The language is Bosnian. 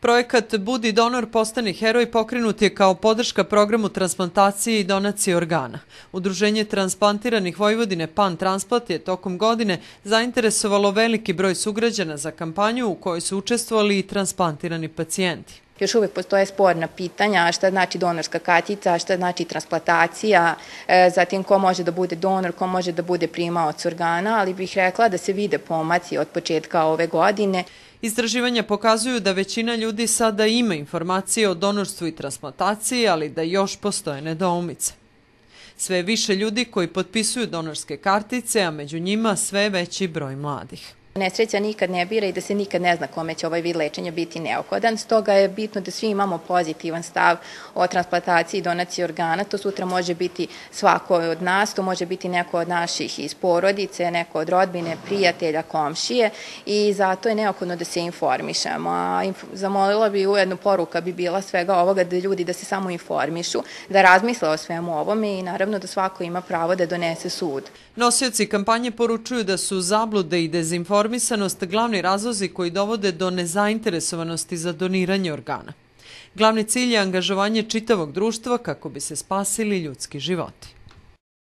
Projekat Budi donor postani heroj pokrenut je kao podrška programu transplantacije i donacije organa. Udruženje transplantiranih Vojvodine Pan Transplant je tokom godine zainteresovalo veliki broj sugrađana za kampanju u kojoj su učestvovali i transplantirani pacijenti. Još uvijek postoje sporna pitanja šta znači donorska katica, šta znači transplantacija, e, zatim ko može da bude donor, ko može da bude primaoc organa, ali bih rekla da se vide pomaci od početka ove godine. Istraživanja pokazuju da većina ljudi sada ima informacije o donorstvu i transplantaciji, ali da još postoje nedoumice. Sve više ljudi koji potpisuju donorske kartice, a među njima sve veći broj mladih. Nesreća nikad ne bira i da se nikad ne zna kome će ovaj vid lečenja biti neophodan. Stoga je bitno da svi imamo pozitivan stav o transplantaciji i donaciji organa. To sutra može biti svako od nas, to može biti neko od naših iz porodice, neko od rodbine, prijatelja, komšije i zato je neophodno da se informišemo. Zamolila bi ujedno poruka bi bila svega ovoga da ljudi da se samo informišu, da razmisle o svemu ovome i naravno da svako ima pravo da donese sud. Nosioci kampanje poručuju da su zablude i dezinformacije neinformisanost glavni razlozi koji dovode do nezainteresovanosti za doniranje organa. Glavni cilj je angažovanje čitavog društva kako bi se spasili ljudski životi.